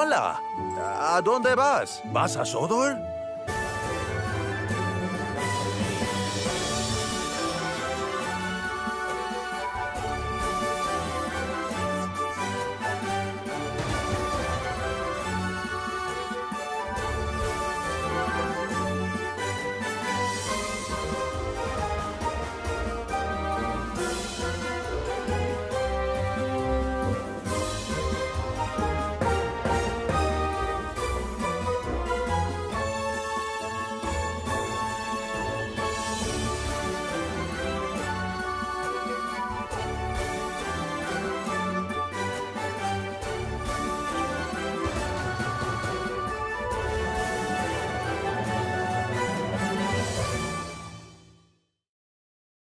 Hola. ¿A dónde vas? ¿Vas a Sodor?